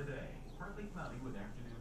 Today, partly cloudy with afternoon.